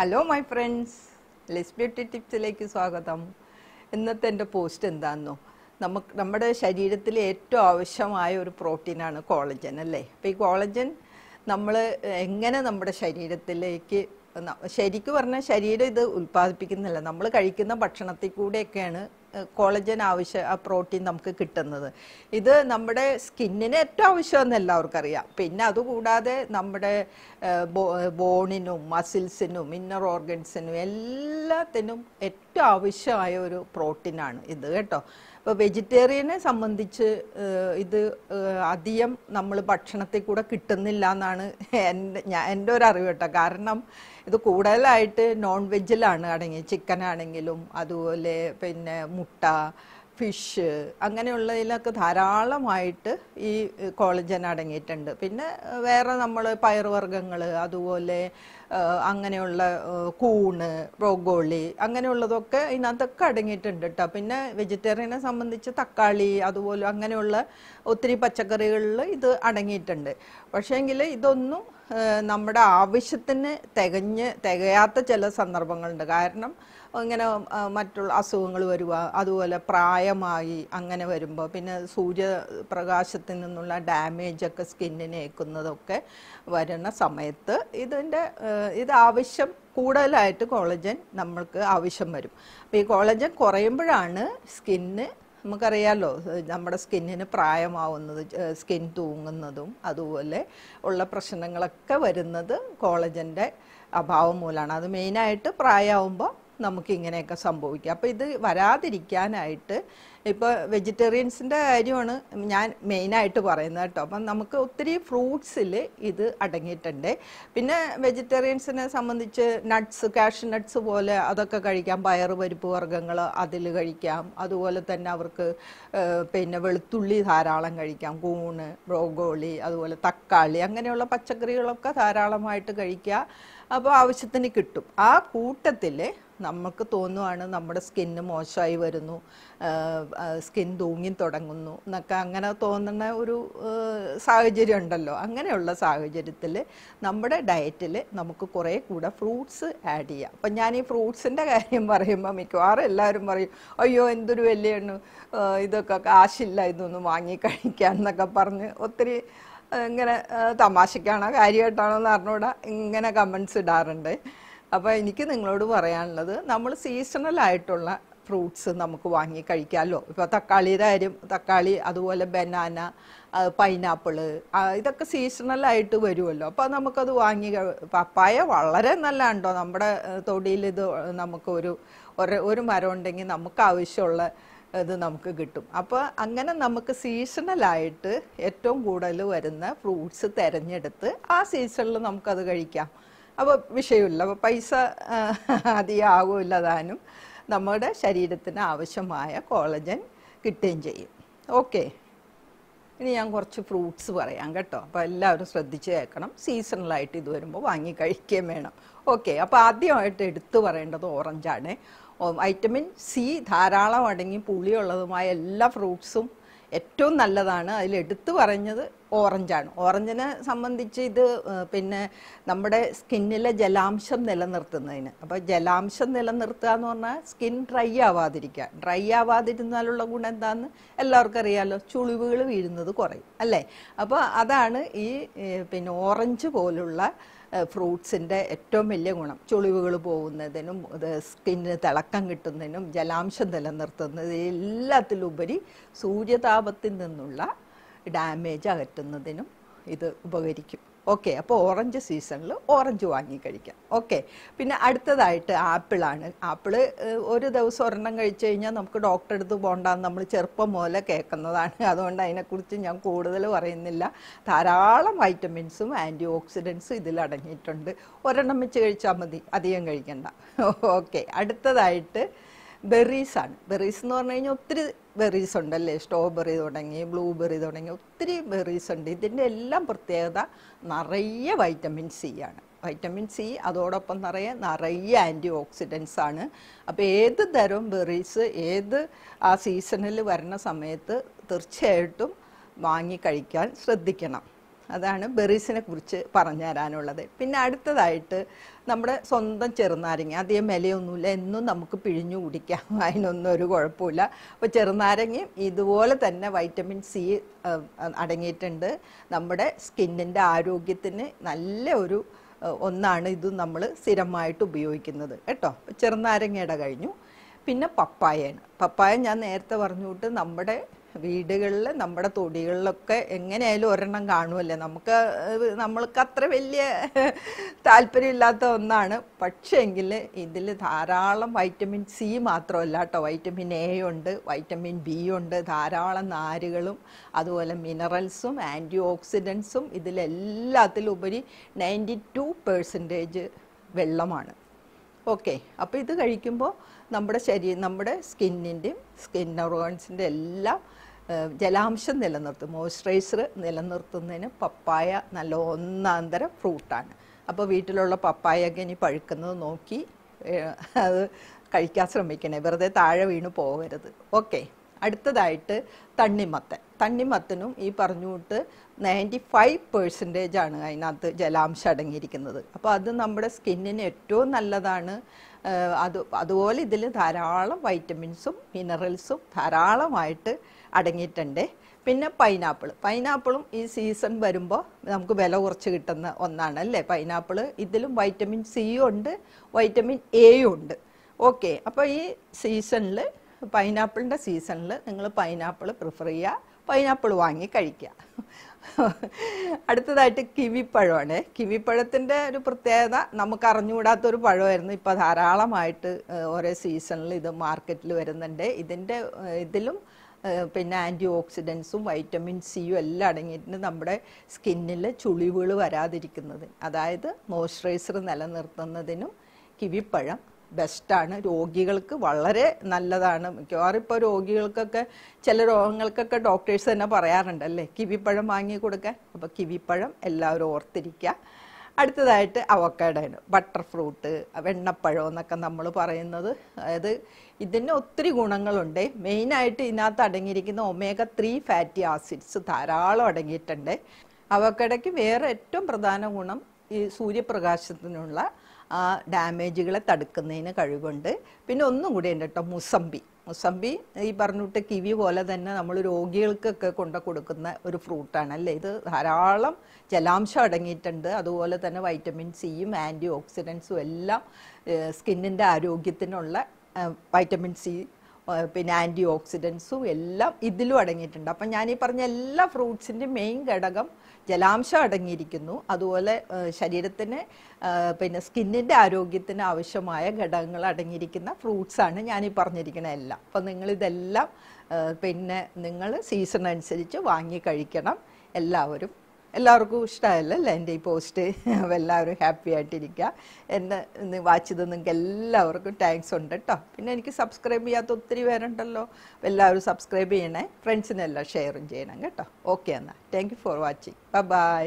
Hello my friends ലെസ് beauty ടിപ്സിലേക്ക് സ്വാഗതം. ഇന്നത്തെ എന്റെ പോസ്റ്റ് എന്താണെന്നോ നമുക്ക് നമ്മുടെ ശരീരത്തിൽ ഏറ്റവും ആവശ്യമായ ഒരു പ്രോട്ടീനാണ് കോളജൻ അല്ലേ? അപ്പോൾ ഈ കോളജൻ നമ്മൾ എങ്ങനെ നമ്മുടെ ശരീരത്തിലേക്ക് ശരിക്കും പറഞ്ഞാൽ ശരീരം ഇത് ഉൽപ്പാദിപ്പിക്കുന്നില്ല. നമ്മൾ കഴിക്കുന്ന ഭക്ഷണത്തിൽ കൂടെയൊക്കെയാണ് കോളജൻ ആവശ്യം പ്രോട്ടീൻ നമുക്ക് കിട്ടുന്നത്. ഇത് നമ്മുടെ സ്കിന്നിന് ഏറ്റവും ആവശ്യമെന്ന് എല്ലാവർക്കും അറിയാം പിന്നെ അതുകൂടാതെ നമ്മുടെ ബോണിനും മസിൽസിനും ഇന്നർ ഓർഗൻസിനും എല്ലാത്തിനും ഏറ്റവും ആവശ്യമായ ഒരു പ്രോട്ടീനാണ് ഇത് കേട്ടോ. ഇപ്പോൾ വെജിറ്റേറിയനെ സംബന്ധിച്ച് ഇത് അധികം നമ്മൾ ഭക്ഷണത്തിൽ കൂടെ കിട്ടുന്നില്ല എന്നാണ് എന്റെ ഞാൻ എന്റെ ഒരു അറിവ് കേട്ടോ. കാരണം ഇത് കൂടുതലായിട്ട് നോൺ വെജിലാണ് അടങ്ങി ചിക്കൻ ആണെങ്കിലും അതുപോലെ പിന്നെ മുട്ട ഫിഷ് അങ്ങനെയുള്ളതിലൊക്കെ ധാരാളമായിട്ട് ഈ കോളജൻ അടങ്ങിയിട്ടുണ്ട്. പിന്നെ വേറെ നമ്മൾ പയറുവർഗങ്ങൾ അതുപോലെ അങ്ങനെയുള്ള കൂണ് ബ്രോഗോളി അങ്ങനെയുള്ളതൊക്കെ ഇതിനകത്തൊക്കെ അടങ്ങിയിട്ടുണ്ട് കേട്ടോ പിന്നെ വെജിറ്റേറിയനെ സംബന്ധിച്ച് തക്കാളി അതുപോലെ അങ്ങനെയുള്ള ഒത്തിരി പച്ചക്കറികളിൽ ഇത് അടങ്ങിയിട്ടുണ്ട്. പക്ഷേങ്കിൽ ഇതൊന്നും നമ്മുടെ ആവശ്യത്തിന് തികഞ്ഞ് തികയാത്ത ചില സന്ദർഭങ്ങളുണ്ട്. കാരണം ഇങ്ങനെ മറ്റുള്ള അസുഖങ്ങൾ വരിക അതുപോലെ പ്രായമായി അങ്ങനെ വരുമ്പോൾ പിന്നെ സൂര്യപ്രകാശത്തിൽ നിന്നുള്ള ഡാമേജൊക്കെ സ്കിന്നിന് ഏൽക്കുന്നതൊക്കെ വരുന്ന സമയത്ത് ഇതിന്റെ ഇത് ആവശ്യം കൂടുതലായിട്ട് കോളജൻ നമ്മൾക്ക് ആവശ്യം വരും. അപ്പോൾ ഈ കോളജൻ കുറയുമ്പോഴാണ് സ്കിന്ന് നമുക്കറിയാലോ നമ്മുടെ സ്കിന്നിന് പ്രായമാവുന്നത് സ്കിൻ തൂങ്ങുന്നതും അതുപോലെ ഉള്ള പ്രശ്നങ്ങളൊക്കെ വരുന്നത് കോളജന്റെ അഭാവം മൂലമാണ്. അത് മെയിനായിട്ട് പ്രായമാവുമ്പോൾ നമുക്ക് ഇങ്ങനെയൊക്കെ സംഭവിക്കാം. അപ്പോൾ ഇത് വരാതിരിക്കാനായിട്ട് ഇപ്പോൾ വെജിറ്റേറിയൻസിന്റെ കാര്യമാണ് ഞാൻ മെയിനായിട്ട് പറയുന്നത് കേട്ടോ. അപ്പം നമുക്ക് ഒത്തിരി ഫ്രൂട്ട്സിൽ ഇത് അടങ്ങിയിട്ടുണ്ട്. പിന്നെ വെജിറ്റേറിയൻസിനെ സംബന്ധിച്ച് നട്ട്സ് കാഷ് നട്ട്സ് പോലെ അതൊക്കെ കഴിക്കാം. പയർ പരിപ്പ് വർഗങ്ങൾ അതിൽ കഴിക്കാം. അതുപോലെ തന്നെ അവർക്ക് പിന്നെ വെളുത്തുള്ളി ധാരാളം കഴിക്കാം. കൂണ് ബ്രോഗോളി അതുപോലെ തക്കാളി അങ്ങനെയുള്ള പച്ചക്കറികളൊക്കെ ധാരാളമായിട്ട് കഴിക്കുക. അപ്പോൾ ആവശ്യത്തിന് കിട്ടും. ആ കൂട്ടത്തിൽ നമുക്ക് തോന്നുവാണ് നമ്മുടെ സ്കിന്ന് മോശമായി വരുന്നു സ്കിൻ തൂങ്ങി തുടങ്ങുന്നു എന്നൊക്കെ അങ്ങനെ തോന്നുന്ന ഒരു സാഹചര്യം ഉണ്ടല്ലോ. അങ്ങനെയുള്ള സാഹചര്യത്തിൽ നമ്മുടെ ഡയറ്റിൽ നമുക്ക് കുറേ കൂടെ ഫ്രൂട്ട്സ് ആഡ് ചെയ്യാം. അപ്പം ഞാൻ ഈ ഫ്രൂട്ട്സിന്റെ കാര്യം പറയുമ്പോൾ മിക്കവാറും എല്ലാവരും പറയും അയ്യോ എന്തൊരു വലിയ ഇതൊക്കെ കാശില്ല ഇതൊന്നും വാങ്ങി കഴിക്കാൻ എന്നൊക്കെ പറഞ്ഞ് ഒത്തിരി ഇങ്ങനെ തമാശക്കാണോ കാര്യമായിട്ടാണോ എന്ന് അറിഞ്ഞുകൂടാ ഇങ്ങനെ കമൻസ് ഇടാറുണ്ട്. അപ്പോൾ എനിക്ക് നിങ്ങളോട് പറയാനുള്ളത് നമ്മൾ സീസണൽ ആയിട്ടുള്ള ഫ്രൂട്ട്സ് നമുക്ക് വാങ്ങി കഴിക്കാമല്ലോ. ഇപ്പോൾ തക്കാളിയുടെ കാര്യം തക്കാളി അതുപോലെ ബനാന പൈനാപ്പിൾ ഇതൊക്കെ സീസണലായിട്ട് വരുമല്ലോ. അപ്പോൾ നമുക്കത് വാങ്ങി പപ്പായ വളരെ നല്ലതാണ്ടോ നമ്മുടെ തൊടിയിൽ ഇത് നമുക്ക് ഒരു ഒരു ഒരു മരം ഉണ്ടെങ്കിൽ നമുക്ക് ആവശ്യമുള്ള ഇത് നമുക്ക് കിട്ടും. അപ്പോൾ അങ്ങനെ നമുക്ക് സീസണലായിട്ട് ഏറ്റവും കൂടുതൽ വരുന്ന ഫ്രൂട്ട്സ് തിരഞ്ഞെടുത്ത് ആ സീസണിൽ നമുക്കത് കഴിക്കാം. അപ്പോൾ വിഷയമില്ല. അപ്പോൾ പൈസ ആ, അധികം ആകുമില്ല താനും. നമ്മുടെ ശരീരത്തിന് ആവശ്യമായ കോളജൻ കിട്ടുകയും ചെയ്യും. ഓക്കെ ഇനി ഞാൻ കുറച്ച് ഫ്രൂട്ട്സ് പറയാം കേട്ടോ. അപ്പോൾ എല്ലാവരും ശ്രദ്ധിച്ച് കേൾക്കണം. സീസണലായിട്ട് ഇത് വരുമ്പോൾ വാങ്ങി കഴിക്കുകയും വേണം. ഓക്കെ അപ്പോൾ ആദ്യമായിട്ട് എടുത്തു പറയേണ്ടത് ഓറഞ്ചാണ് വൈറ്റമിൻ സി ധാരാളം അടങ്ങി പുളിയുള്ളതുമായ എല്ലാ ഫ്രൂട്ട്സും ഏറ്റവും നല്ലതാണ്. അതിൽ എടുത്തു പറഞ്ഞത് ഓറഞ്ചാണ്. ഓറഞ്ചിനെ സംബന്ധിച്ച് ഇത് പിന്നെ നമ്മുടെ സ്കിന്നിലെ ജലാംശം നിലനിർത്തുന്നതിന്. അപ്പോൾ ജലാംശം നിലനിർത്തുക എന്ന് പറഞ്ഞാൽ സ്കിൻ ഡ്രൈ ആവാതിരിക്കുക ഡ്രൈ ആവാതിരുന്നാലുള്ള ഗുണം എന്താണെന്ന് എല്ലാവർക്കും അറിയാമല്ലോ ചുളിവുകൾ വീഴുന്നത് കുറയും അല്ലേ? അപ്പോൾ അതാണ് ഈ പിന്നെ ഓറഞ്ച് പോലുള്ള ഫ്രൂട്ട്സിന്റെ ഏറ്റവും വലിയ ഗുണം. ചുളിവുകൾ പോകുന്നതിനും സ്കിന്നിന് തിളക്കം കിട്ടുന്നതിനും ജലാംശം നിലനിർത്തുന്നതിനും എല്ലാത്തിലുപരി സൂര്യതാപത്തിൽ നിന്നുള്ള ഡാമേജ് അകറ്റുന്നതിനും ഇത് ഉപകരിക്കും. ഓക്കെ അപ്പോൾ ഓറഞ്ച് സീസണിൽ ഓറഞ്ച് വാങ്ങി കഴിക്കാം. ഓക്കെ പിന്നെ അടുത്തതായിട്ട് ആപ്പിളാണ്. ആപ്പിൾ ഒരു ദിവസം ഒരെണ്ണം കഴിച്ചു കഴിഞ്ഞാൽ നമുക്ക് ഡോക്ടറെ അടുത്ത് പോകണ്ടെന്ന് നമ്മൾ ചെറുപ്പം മുതലേ കേൾക്കുന്നതാണ്. അതുകൊണ്ട് അതിനെക്കുറിച്ച് ഞാൻ കൂടുതൽ പറയുന്നില്ല. ധാരാളം വൈറ്റമിൻസും ആന്റി ഓക്സിഡൻസും ഇതിൽ അടങ്ങിയിട്ടുണ്ട്. ഒരെണ്ണം വെച്ച് കഴിച്ചാൽ മതി അധികം കഴിക്കണ്ട. ഓക്കെ അടുത്തതായിട്ട് ബെറീസാണ്. ബെറീസ് എന്ന് പറഞ്ഞു കഴിഞ്ഞാൽ ഒത്തിരി ബെറീസ് ഉണ്ടല്ലേ? സ്ട്രോബെറി തുടങ്ങി ബ്ലൂബെറി തുടങ്ങി ഒത്തിരി ബെറീസ് ഉണ്ട്. ഇതിന്റെ എല്ലാം പ്രത്യേകത നിറയെ വൈറ്റമിൻ സി ആണ്. വൈറ്റമിൻ സി അതോടൊപ്പം നിറയെ നിറയെ ആന്റി ഓക്സിഡൻസ് ആണ്. അപ്പോൾ ഏത് തരം ബെറീസ് ഏത് ആ സീസണിൽ വരുന്ന സമയത്ത് തീർച്ചയായിട്ടും വാങ്ങി കഴിക്കാൻ ശ്രദ്ധിക്കണം. അതാണ് ബെറീസിനെ കുറിച്ച് പറഞ്ഞു തരാനുള്ളത്. പിന്നെ അടുത്തതായിട്ട് നമ്മുടെ സ്വന്തം ചെറുനാരങ്ങ. അധികം വിലയൊന്നുമില്ല. എന്നും നമുക്ക് പിഴിഞ്ഞു കുടിക്കാം. അതിനൊന്നും ഒരു കുഴപ്പമില്ല. അപ്പോൾ ചെറുനാരങ്ങയും ഇതുപോലെ തന്നെ വൈറ്റമിൻ സി അടങ്ങിയിട്ടുണ്ട്. നമ്മുടെ സ്കിന്നിന്റെ ആരോഗ്യത്തിന് നല്ല ഒരു ഒന്നാണ് ഇത് നമ്മൾ സ്ഥിരമായിട്ട് ഉപയോഗിക്കുന്നത്. കേട്ടോ? ചെറുനാരങ്ങയുടെ കഴിഞ്ഞു. പിന്നെ പപ്പായയാണ്. പപ്പായ ഞാൻ നേരത്തെ പറഞ്ഞുകൊണ്ട് നമ്മുടെ വീടുകളിൽ നമ്മുടെ തൊടികളിലൊക്കെ എങ്ങനെയായാലും ഒരെണ്ണം കാണുമല്ലേ നമുക്ക് നമ്മൾക്ക് അത്ര വലിയ താല്പര്യമില്ലാത്ത ഒന്നാണ്. പക്ഷേങ്കിൽ ഇതിൽ ധാരാളം വൈറ്റമിൻ സി മാത്രമല്ല കേട്ടോ. വൈറ്റമിൻ എ ഉണ്ട് വൈറ്റമിൻ ബി ഉണ്ട് ധാരാളം നാരുകളും അതുപോലെ മിനറൽസും ആന്റി ഓക്സിഡൻസും ഇതിലെല്ലാത്തിലും ഉപരി നയന്റി ടു വെള്ളമാണ്. ഓക്കെ. അപ്പോൾ ഇത് കഴിക്കുമ്പോൾ നമ്മുടെ ശരീരം നമ്മുടെ സ്കിന്നിന്റെയും സ്കിൻ ഓർഗൻസിന്റെ എല്ലാം ജലാംശം നിലനിർത്തും മോയ്സ്ചറൈസർ നിലനിർത്തുന്നതിന് പപ്പായ നല്ല ഒന്നാന്തരം ഫ്രൂട്ടാണ്. അപ്പോൾ വീട്ടിലുള്ള പപ്പായ ഒക്കെ ഇനി പഴുക്കുന്നത് നോക്കി അത് കഴിക്കാൻ ശ്രമിക്കണേ. വെറുതെ താഴെ വീണ് പോകരുത്. ഓക്കെ. അടുത്തതായിട്ട് തണ്ണിമത്തൻ. തണ്ണിമത്തനും ഈ പറഞ്ഞുകൊണ്ട് നയന്റി ഫൈവ് പെർസെന്റേജ് ആണ് അതിനകത്ത് ജലാംശം അടങ്ങിയിരിക്കുന്നത്. അപ്പോൾ അത് നമ്മുടെ സ്കിന്നിന് ഏറ്റവും നല്ലതാണ്. അത് അതുപോലെ ഇതിൽ ധാരാളം വൈറ്റമിൻസും മിനറൽസും ധാരാളമായിട്ട് അടങ്ങിയിട്ടുണ്ട്. പിന്നെ പൈനാപ്പിൾ. പൈനാപ്പിളും ഈ സീസൺ വരുമ്പോൾ നമുക്ക് വില കുറച്ച് കിട്ടുന്ന ഒന്നാണ് അല്ലേ? പൈനാപ്പിൾ ഇതിലും വൈറ്റമിൻ സിയും ഉണ്ട് വൈറ്റമിൻ എയും ഉണ്ട്. ഓക്കെ. അപ്പോൾ ഈ സീസണിൽ പൈനാപ്പിളിന്റെ സീസണിൽ നിങ്ങൾ പൈനാപ്പിൾ പ്രിഫർ ചെയ്യുക. പൈനാപ്പിൾ വാങ്ങി കഴിക്കുക അടുത്തതായിട്ട് കിവിപ്പഴമാണ്. കിവിപ്പഴത്തിന്റെ ഒരു പ്രത്യേകത നമുക്ക് അറിഞ്ഞുകൂടാത്തൊരു പഴമായിരുന്നു. ഇപ്പോൾ ധാരാളമായിട്ട് ഓരോ സീസണിൽ ഇത് മാർക്കറ്റിൽ വരുന്നുണ്ട്. ഇതിന്റെ ഇതിലും പിന്നെ ആന്റി ഓക്സിഡൻസും വൈറ്റമിൻ സിയും എല്ലാം അടങ്ങിയിട്ടുണ്ട് നമ്മുടെ സ്കിന്നിൽ ചുളിവുകൾ വരാതിരിക്കുന്നത്. അതായത് മോയ്സ്ചറൈസർ നിലനിർത്തുന്നതിനും കിവിപ്പഴം ബെസ്റ്റാണ് രോഗികൾക്ക് വളരെ നല്ലതാണ്. മിക്കവാറും ഇപ്പോൾ രോഗികൾക്കൊക്കെ ചില രോഗങ്ങൾക്കൊക്കെ ഡോക്ടേഴ്സ് തന്നെ പറയാറുണ്ട് അല്ലേ? കിവിപ്പഴം വാങ്ങി കൊടുക്കാൻ. അപ്പോൾ കിവിപ്പഴം എല്ലാവരും ഓർത്തിരിക്കുക. അടുത്തതായിട്ട് അവക്കാഡാണ് ബട്ടർ ഫ്രൂട്ട് വെണ്ണപ്പഴം എന്നൊക്കെ നമ്മൾ പറയുന്നത്. അതായത് ഇതിന് ഒത്തിരി ഗുണങ്ങളുണ്ട്. മെയിനായിട്ട് ഇതിനകത്ത് അടങ്ങിയിരിക്കുന്ന ഒമേഗ ത്രീ ഫാറ്റി ആസിഡ്സ് ധാരാളം അടങ്ങിയിട്ടുണ്ട്. അവക്കടയ്ക്ക് വേറെ ഏറ്റവും പ്രധാന ഗുണം ഈ സൂര്യപ്രകാശത്തിനുള്ള ആ ഡാമേജുകളെ തടുക്കുന്നതിന് കഴിവുണ്ട്. പിന്നെ ഒന്നും കൂടി ഉണ്ട് കേട്ടോ മുസമ്പി. മുസമ്പി ഈ പറഞ്ഞിട്ട് കിവി പോലെ തന്നെ നമ്മൾ രോഗികൾക്കൊക്കെ കൊണ്ട് കൊടുക്കുന്ന ഒരു ഫ്രൂട്ടാണ് അല്ലേ? ഇത് ധാരാളം ജലാംശം അടങ്ങിയിട്ടുണ്ട്. അതുപോലെ തന്നെ വൈറ്റമിൻ സിയും ആന്റി ഓക്സിഡൻസും എല്ലാം സ്കിന്നിന്റെ ആരോഗ്യത്തിനുള്ള വൈറ്റമിൻ സി പിന്നെ ആന്റി ഓക്സിഡൻസും എല്ലാം ഇതിലും അടങ്ങിയിട്ടുണ്ട്. അപ്പം ഞാൻ ഈ പറഞ്ഞ എല്ലാ ഫ്രൂട്ട്സിന്റെ മെയിൻ ഘടകം ജലാംശം അടങ്ങിയിരിക്കുന്നു. അതുപോലെ ശരീരത്തിന് പിന്നെ സ്കിന്നിന്റെ ആരോഗ്യത്തിന് ആവശ്യമായ ഘടകങ്ങൾ അടങ്ങിയിരിക്കുന്ന ഫ്രൂട്ട്സാണ് ഞാൻ ഈ പറഞ്ഞിരിക്കുന്ന എല്ലാം. അപ്പം നിങ്ങളിതെല്ലാം പിന്നെ നിങ്ങൾ സീസൺ അനുസരിച്ച് വാങ്ങി കഴിക്കണം. എല്ലാവരും എല്ലാവർക്കും ഇഷ്ടമായല്ലോ എന്റെ ഈ പോസ്റ്റ്. എല്ലാവരും ഹാപ്പി ആയിട്ടിരിക്കുക. എന്നെ ഇന്ന് വാച്ച് ചെയ്ത് നിങ്ങൾക്ക് എല്ലാവർക്കും താങ്ക്സ് ഉണ്ട് കേട്ടോ പിന്നെ എനിക്ക് സബ്സ്ക്രൈബ് ചെയ്യാത്ത ഒത്തിരി പേരുണ്ടല്ലോ. എല്ലാവരും സബ്സ്ക്രൈബ് ചെയ്യണേ. ഫ്രണ്ട്സിനെല്ലാം ഷെയറും ചെയ്യണം കേട്ടോ. ഓക്കെ എന്നാൽ thank you for watching bye